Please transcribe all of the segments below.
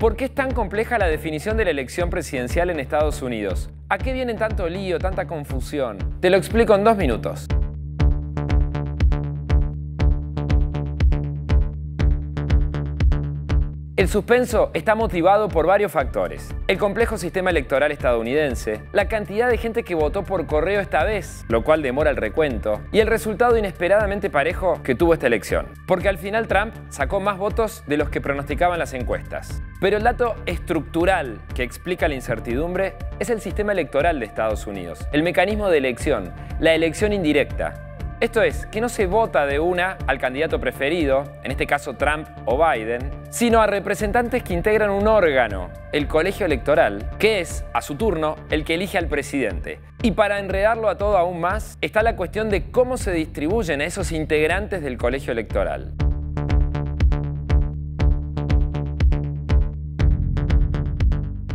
¿Por qué es tan compleja la definición de la elección presidencial en Estados Unidos? ¿A qué viene tanto lío, tanta confusión? Te lo explico en dos minutos. El suspenso está motivado por varios factores. El complejo sistema electoral estadounidense, la cantidad de gente que votó por correo esta vez, lo cual demora el recuento, y el resultado inesperadamente parejo que tuvo esta elección. Porque al final Trump sacó más votos de los que pronosticaban las encuestas. Pero el dato estructural que explica la incertidumbre es el sistema electoral de Estados Unidos, el mecanismo de elección, la elección indirecta, esto es, que no se vota de una al candidato preferido, en este caso Trump o Biden, sino a representantes que integran un órgano, el colegio electoral, que es, a su turno, el que elige al presidente. Y para enredarlo a todo aún más, está la cuestión de cómo se distribuyen a esos integrantes del colegio electoral.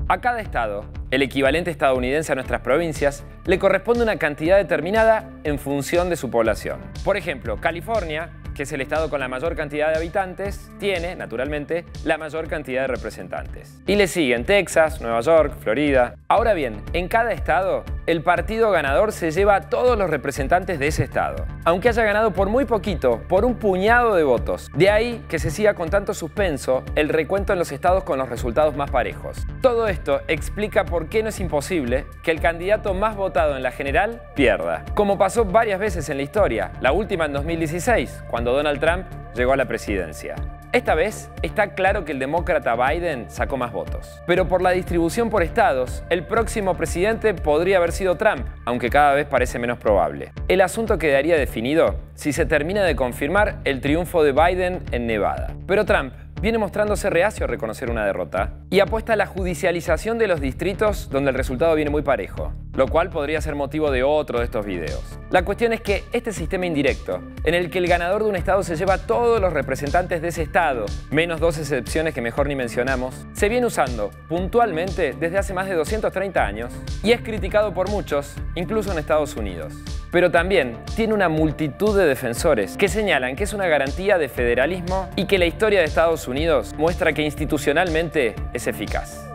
A cada estado, el equivalente estadounidense a nuestras provincias, le corresponde una cantidad determinada en función de su población. Por ejemplo, California que es el estado con la mayor cantidad de habitantes, tiene, naturalmente, la mayor cantidad de representantes. Y le siguen Texas, Nueva York, Florida. Ahora bien, en cada estado, el partido ganador se lleva a todos los representantes de ese estado, aunque haya ganado por muy poquito, por un puñado de votos. De ahí que se siga con tanto suspenso el recuento en los estados con los resultados más parejos. Todo esto explica por qué no es imposible que el candidato más votado en la general pierda, como pasó varias veces en la historia, la última en 2016, cuando Donald Trump llegó a la presidencia. Esta vez está claro que el demócrata Biden sacó más votos. Pero por la distribución por estados, el próximo presidente podría haber sido Trump, aunque cada vez parece menos probable. El asunto quedaría definido si se termina de confirmar el triunfo de Biden en Nevada. Pero Trump viene mostrándose reacio a reconocer una derrota y apuesta a la judicialización de los distritos donde el resultado viene muy parejo, lo cual podría ser motivo de otro de estos videos. La cuestión es que este sistema indirecto, en el que el ganador de un estado se lleva a todos los representantes de ese estado, menos dos excepciones que mejor ni mencionamos, se viene usando puntualmente desde hace más de 230 años y es criticado por muchos, incluso en Estados Unidos pero también tiene una multitud de defensores que señalan que es una garantía de federalismo y que la historia de Estados Unidos muestra que institucionalmente es eficaz.